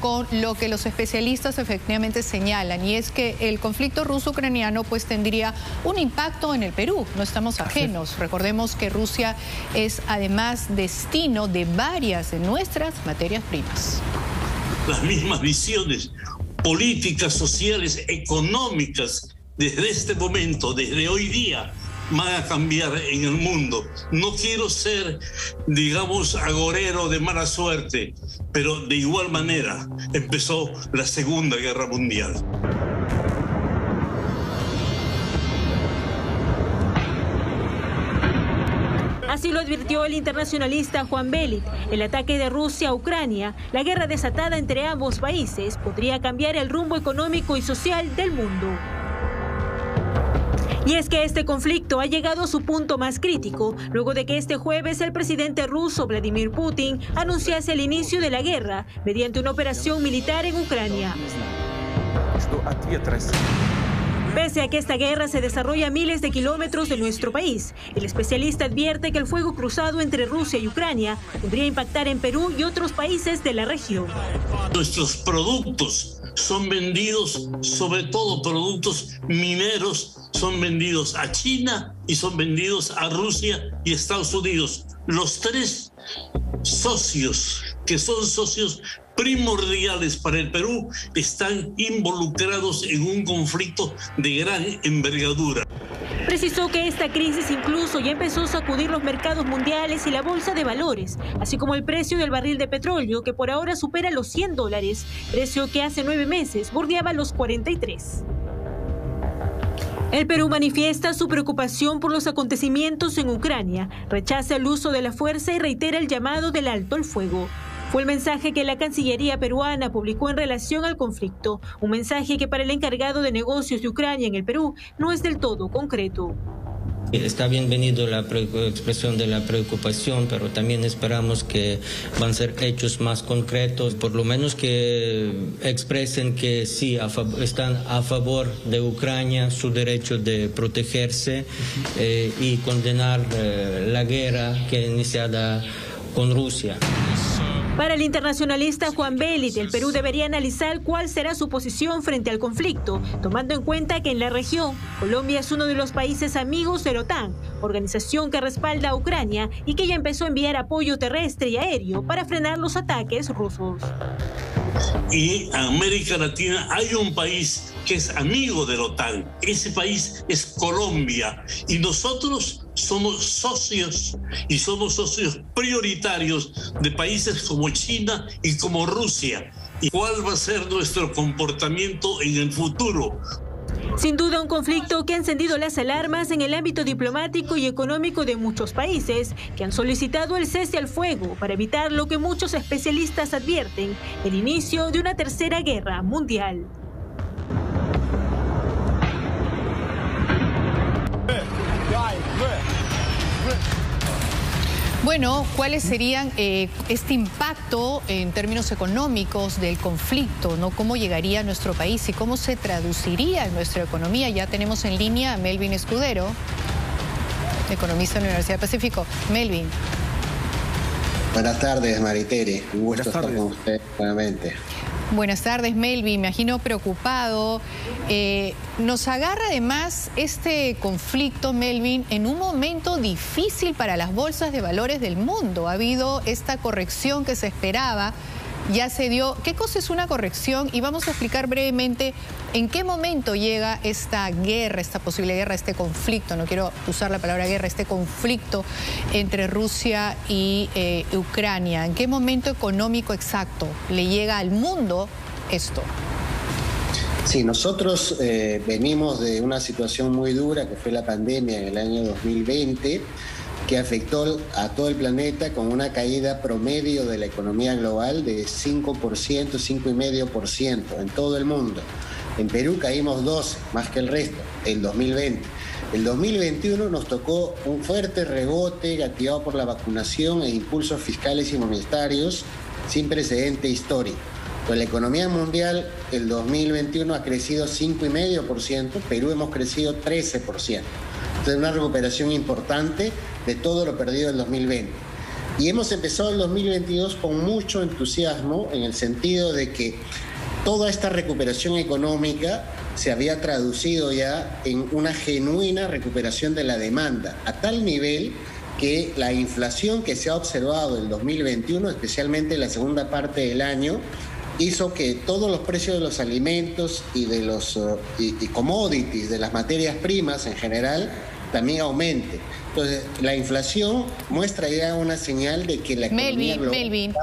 con lo que los especialistas efectivamente señalan y es que el conflicto ruso-ucraniano pues tendría un impacto en el Perú, no estamos ajenos. Recordemos que Rusia es además destino de varias de nuestras materias primas. Las mismas visiones políticas, sociales, económicas desde este momento, desde hoy día, van a cambiar en el mundo. No quiero ser, digamos, agorero de mala suerte, pero de igual manera empezó la Segunda Guerra Mundial. Así lo advirtió el internacionalista Juan Belit. El ataque de Rusia a Ucrania, la guerra desatada entre ambos países, podría cambiar el rumbo económico y social del mundo. Y es que este conflicto ha llegado a su punto más crítico luego de que este jueves el presidente ruso Vladimir Putin anunciase el inicio de la guerra mediante una operación militar en Ucrania. Pese a que esta guerra se desarrolla a miles de kilómetros de nuestro país, el especialista advierte que el fuego cruzado entre Rusia y Ucrania podría impactar en Perú y otros países de la región. Nuestros productos son vendidos, sobre todo productos mineros, son vendidos a China y son vendidos a Rusia y Estados Unidos. Los tres socios que son socios primordiales para el Perú están involucrados en un conflicto de gran envergadura. Precisó que esta crisis incluso ya empezó a sacudir los mercados mundiales y la bolsa de valores, así como el precio del barril de petróleo, que por ahora supera los 100 dólares, precio que hace nueve meses bordeaba los 43. El Perú manifiesta su preocupación por los acontecimientos en Ucrania, rechaza el uso de la fuerza y reitera el llamado del alto al fuego. Fue el mensaje que la Cancillería peruana publicó en relación al conflicto, un mensaje que para el encargado de negocios de Ucrania en el Perú no es del todo concreto. Está bienvenido la expresión de la preocupación, pero también esperamos que van a ser hechos más concretos, por lo menos que expresen que sí están a favor de Ucrania, su derecho de protegerse eh, y condenar eh, la guerra que iniciada con Rusia. Para el internacionalista Juan Belit, el Perú debería analizar cuál será su posición frente al conflicto, tomando en cuenta que en la región Colombia es uno de los países amigos de la OTAN, organización que respalda a Ucrania y que ya empezó a enviar apoyo terrestre y aéreo para frenar los ataques rusos. Y América Latina hay un país que es amigo de la OTAN. Ese país es Colombia. Y nosotros somos socios y somos socios prioritarios de países como China y como Rusia. ¿Y cuál va a ser nuestro comportamiento en el futuro? Sin duda un conflicto que ha encendido las alarmas en el ámbito diplomático y económico de muchos países que han solicitado el cese al fuego para evitar lo que muchos especialistas advierten, el inicio de una tercera guerra mundial. Bueno, ¿cuáles serían eh, este impacto en términos económicos del conflicto? ¿no? ¿Cómo llegaría a nuestro país y cómo se traduciría en nuestra economía? Ya tenemos en línea a Melvin Escudero, economista de la Universidad del Pacífico. Melvin. Buenas tardes, Maritere. Un gusto estar con usted nuevamente. Buenas tardes, Melvin. Me imagino preocupado. Eh, nos agarra además este conflicto, Melvin, en un momento difícil para las bolsas de valores del mundo. Ha habido esta corrección que se esperaba ya se dio. ¿Qué cosa es una corrección? Y vamos a explicar brevemente en qué momento llega esta guerra, esta posible guerra, este conflicto, no quiero usar la palabra guerra, este conflicto entre Rusia y eh, Ucrania. ¿En qué momento económico exacto le llega al mundo esto? Sí, nosotros eh, venimos de una situación muy dura que fue la pandemia en el año 2020 que afectó a todo el planeta con una caída promedio de la economía global de 5%, 5,5% en todo el mundo. En Perú caímos 12, más que el resto, el 2020. El 2021 nos tocó un fuerte rebote gatilado por la vacunación e impulsos fiscales y monetarios sin precedente histórico. Pues la economía mundial el 2021 ha crecido 5,5%, Perú hemos crecido 13%. Entonces una recuperación importante de todo lo perdido en 2020. Y hemos empezado el 2022 con mucho entusiasmo en el sentido de que toda esta recuperación económica se había traducido ya en una genuina recuperación de la demanda, a tal nivel que la inflación que se ha observado en 2021, especialmente en la segunda parte del año, hizo que todos los precios de los alimentos y de los uh, commodities, de las materias primas en general, también aumente. Entonces, la inflación muestra ya una señal de que la economía Melvin, Melvin.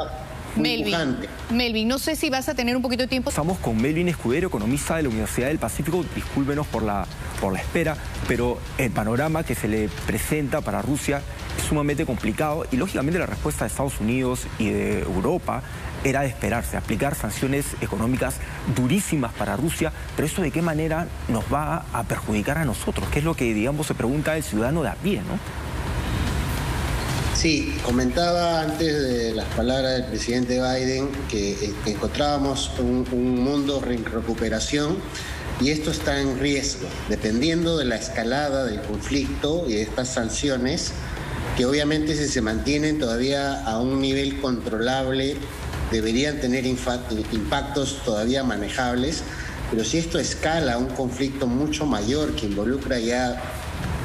Melvin, Melvin, no sé si vas a tener un poquito de tiempo. Estamos con Melvin Escudero, economista de la Universidad del Pacífico. Discúlpenos por la, por la espera, pero el panorama que se le presenta para Rusia sumamente complicado y lógicamente la respuesta de Estados Unidos y de Europa era de esperarse, aplicar sanciones económicas durísimas para Rusia, pero eso de qué manera nos va a perjudicar a nosotros, ¿Qué es lo que, digamos, se pregunta el ciudadano de a pie, ¿no? Sí, comentaba antes de las palabras del presidente Biden que, eh, encontrábamos un, un mundo en recuperación y esto está en riesgo, dependiendo de la escalada del conflicto y de estas sanciones, que obviamente si se mantienen todavía a un nivel controlable deberían tener impactos todavía manejables, pero si esto escala un conflicto mucho mayor que involucra ya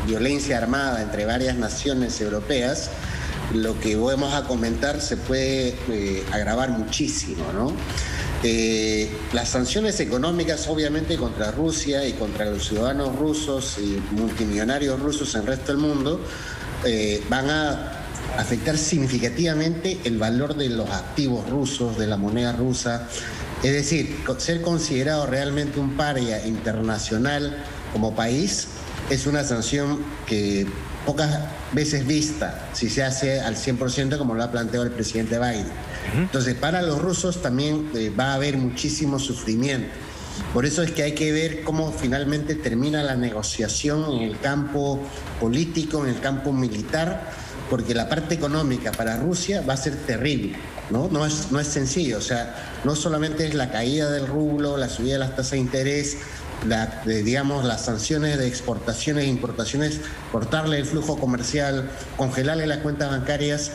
violencia armada entre varias naciones europeas, lo que vamos a comentar se puede eh, agravar muchísimo, ¿no? Eh, las sanciones económicas obviamente contra Rusia y contra los ciudadanos rusos y multimillonarios rusos en el resto del mundo eh, van a afectar significativamente el valor de los activos rusos, de la moneda rusa. Es decir, ser considerado realmente un paria internacional como país es una sanción que pocas veces vista si se hace al 100% como lo ha planteado el presidente Biden. Entonces, para los rusos también eh, va a haber muchísimo sufrimiento. Por eso es que hay que ver cómo finalmente termina la negociación en el campo político, en el campo militar, porque la parte económica para Rusia va a ser terrible. ¿no? No, es, no es sencillo, o sea, no solamente es la caída del rublo, la subida de las tasas de interés, la, digamos, las sanciones de exportaciones e importaciones, cortarle el flujo comercial, congelarle las cuentas bancarias,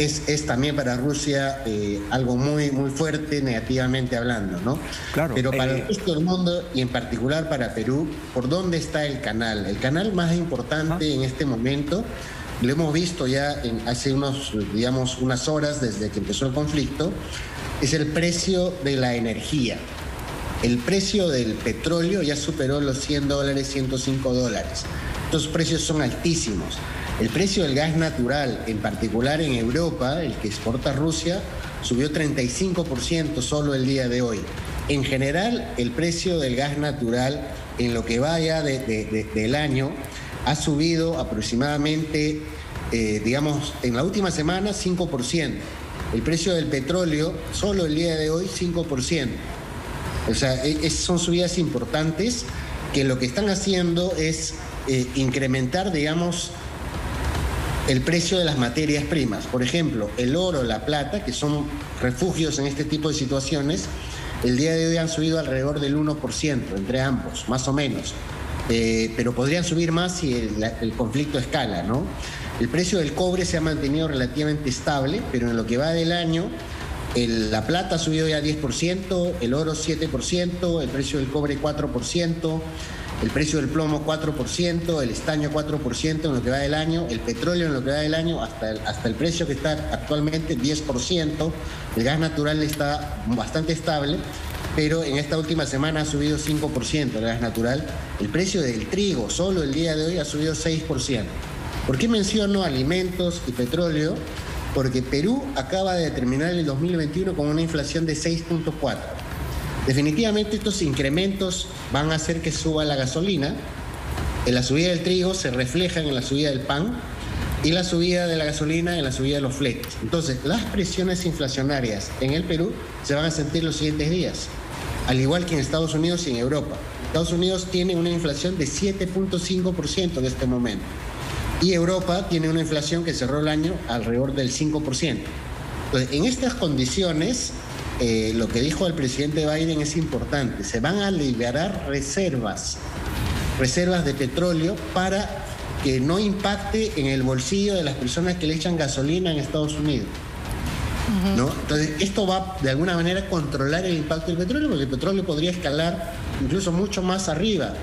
es, es también para Rusia eh, algo muy, muy fuerte negativamente hablando, ¿no? Claro. Pero para el eh, resto del mundo y en particular para Perú, ¿por dónde está el canal? El canal más importante en este momento lo hemos visto ya en, hace unos, digamos, unas horas desde que empezó el conflicto, es el precio de la energía. El precio del petróleo ya superó los 100 dólares, 105 dólares. Estos precios son altísimos. El precio del gas natural, en particular en Europa, el que exporta Rusia, subió 35% solo el día de hoy. En general, el precio del gas natural en lo que vaya del año ha subido aproximadamente, eh, digamos, en la última semana 5%. El precio del petróleo, solo el día de hoy, 5%. O sea, e, son subidas importantes que lo que están haciendo es eh, incrementar, digamos, el precio de las materias primas. Por ejemplo, el oro, la plata, que son refugios en este tipo de situaciones, el día de hoy han subido alrededor del 1% entre ambos, más o menos. Eh, pero podrían subir más si el, conflicto escala, ¿no? El precio del cobre se ha mantenido relativamente estable, pero en lo que va del año, la plata ha subido ya 10%, el oro 7%, el precio del cobre 4%, el precio del plomo 4%, el estaño 4% en lo que va del año, el petróleo en lo que va del año, hasta el, hasta el precio que está actualmente 10%, el gas natural está bastante estable pero en esta última semana ha subido 5% el gas natural. El precio del trigo solo el día de hoy ha subido 6%. ¿Por qué menciono alimentos y petróleo? Porque Perú acaba de terminar el 2021 con una inflación de 6.4. Definitivamente estos incrementos van a hacer que suba la gasolina. En la subida del trigo se reflejan en la subida del pan y la subida de la gasolina en la subida de los fletes. Entonces, las presiones inflacionarias en el Perú se van a sentir los siguientes días al igual que en Estados Unidos y en Europa. Estados Unidos tiene una inflación de 7.5% en este momento y Europa tiene una inflación que cerró el año alrededor del 5%. Entonces, en estas condiciones, eh, lo que dijo el presidente Biden es importante. Se van a liberar reservas, reservas de petróleo para que no impacte en el bolsillo de las personas que le echan gasolina en Estados Unidos. ¿no? Entonces, esto va de alguna manera a controlar el impacto del petróleo, porque el petróleo podría escalar incluso mucho más arriba.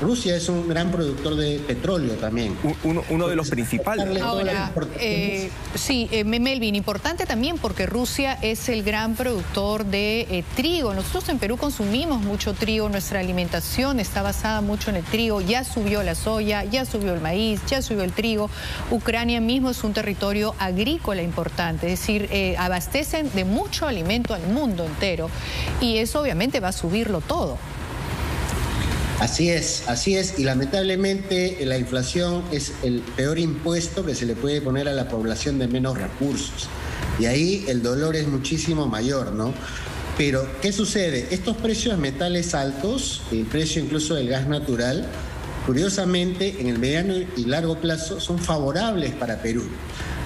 Rusia es un gran productor de petróleo también. Uno, de los principales. Ahora, eh, sí, eh, Melvin, importante también porque Rusia es el gran productor de eh, trigo. Nosotros en Perú consumimos mucho trigo, nuestra alimentación está basada mucho en el trigo. Ya subió la soya, ya subió el maíz, ya subió el trigo. Ucrania mismo es un territorio agrícola importante, es decir, abastecen de mucho alimento al mundo entero y eso obviamente va a subirlo todo. Así es, así es, y lamentablemente la inflación es el peor impuesto que se le puede poner a la población de menos recursos. Y ahí el dolor es muchísimo mayor, ¿no? Pero, ¿qué sucede? Estos precios de metales altos, el precio incluso del gas natural, curiosamente en el mediano y largo plazo son favorables para Perú.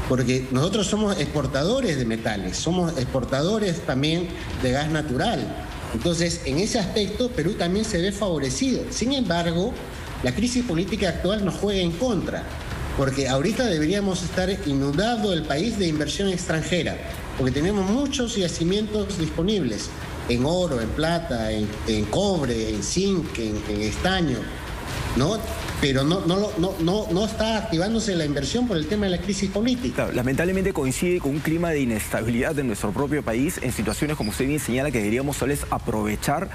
Porque nosotros somos exportadores de metales, somos exportadores también de gas natural. Entonces, en ese aspecto, Perú también se ve favorecido. Sin embargo, la crisis política actual nos juega en contra, porque ahorita deberíamos estar inundando el país de inversión extranjera, porque tenemos muchos yacimientos disponibles en oro, en plata, en, cobre, en zinc, en estaño, ¿no? Pero no, no, no, no, no está activándose la inversión por el tema de la crisis política. lamentablemente coincide con un clima de inestabilidad en nuestro propio país en situaciones como usted bien señala que deberíamos soles aprovechar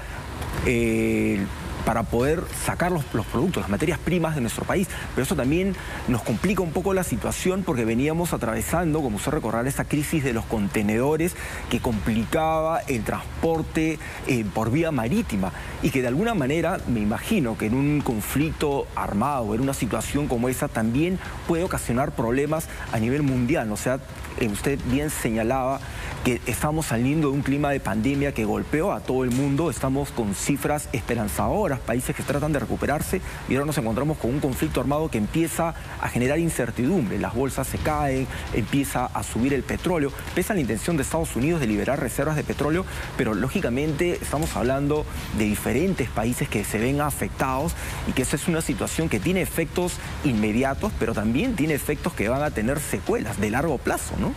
eh, para poder sacar los, productos, las materias primas de nuestro país. Pero eso también nos complica un poco la situación porque veníamos atravesando, como usted recordará, esa crisis de los contenedores que complicaba el transporte eh, por vía marítima y que de alguna manera me imagino que en un conflicto armado, en una situación como esa, también puede ocasionar problemas a nivel mundial. O sea, eh, usted bien señalaba que estamos saliendo de un clima de pandemia que golpeó a todo el mundo, estamos con cifras esperanzadoras, países que tratan de recuperarse y ahora nos encontramos con un conflicto armado que empieza a generar incertidumbre, las bolsas se caen, empieza a subir el petróleo, pese a la intención de Estados Unidos de liberar reservas de petróleo, pero lógicamente estamos hablando de diferentes países que se ven afectados y que esa es una situación que tiene efectos inmediatos, pero también tiene efectos que van a tener secuelas de largo plazo, ¿no?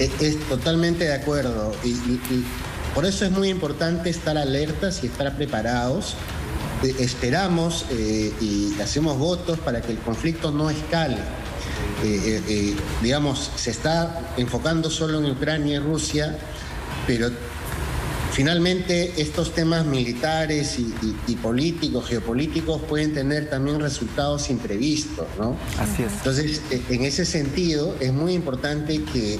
Es, totalmente de acuerdo. Y, por eso es muy importante estar alertas y estar preparados. Eh, esperamos eh, y hacemos votos para que el conflicto no escale. Eh, digamos, se está enfocando solo en Ucrania y Rusia, pero finalmente estos temas militares y, políticos, geopolíticos, pueden tener también resultados imprevistos, ¿no? Así es. Entonces, en ese sentido, es muy importante que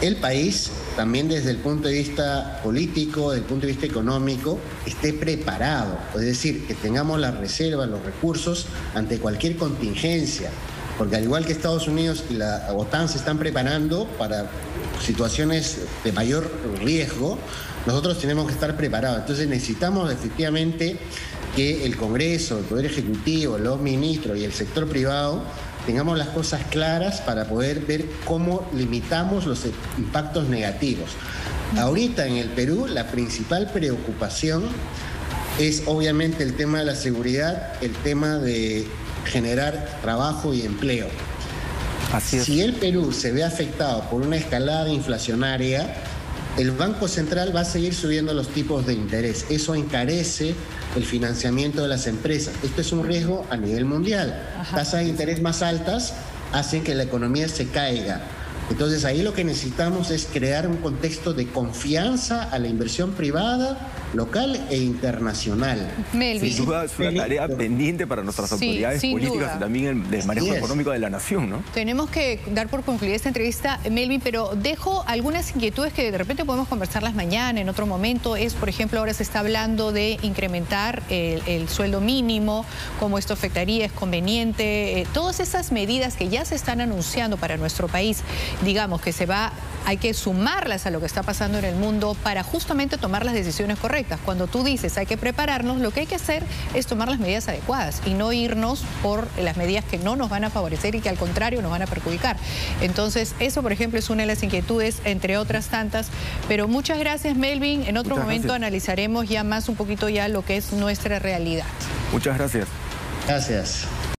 el país, también desde el punto de vista político, desde el punto de vista económico, esté preparado. Es decir, que tengamos las reservas, los recursos ante cualquier contingencia. Porque al igual que Estados Unidos y la OTAN se están preparando para situaciones de mayor riesgo, nosotros tenemos que estar preparados. Entonces necesitamos efectivamente que el Congreso, el Poder Ejecutivo, los ministros y el sector privado tengamos las cosas claras para poder ver cómo limitamos los impactos negativos. Ahorita en el Perú la principal preocupación es obviamente el tema de la seguridad, el tema de generar trabajo y empleo. Así Si el Perú se ve afectado por una escalada inflacionaria, el Banco Central va a seguir subiendo los tipos de interés. Eso encarece el financiamiento de las empresas. Esto es un riesgo a nivel mundial. Tasas de interés más altas hacen que la economía se caiga. Entonces ahí lo que necesitamos es crear un contexto de confianza a la inversión privada local e internacional. Melvin. Sin duda es una tarea pendiente para nuestras autoridades políticas y también el, manejo económico de la nación, ¿no? Tenemos que dar por concluida esta entrevista, Melvin, pero dejo algunas inquietudes que de repente podemos conversarlas mañana, en otro momento. Es, por ejemplo, ahora se está hablando de incrementar el, sueldo mínimo, cómo esto afectaría, es conveniente. Eh, todas esas medidas que ya se están anunciando para nuestro país, digamos que se va, hay que sumarlas a lo que está pasando en el mundo para justamente tomar las decisiones correctas. Cuando tú dices hay que prepararnos, lo que hay que hacer es tomar las medidas adecuadas y no irnos por las medidas que no nos van a favorecer y que al contrario nos van a perjudicar. Entonces, eso, por ejemplo, es una de las inquietudes, entre otras tantas. Pero muchas gracias, Melvin. En otro momento analizaremos ya más un poquito ya lo que es nuestra realidad. Muchas gracias. Gracias.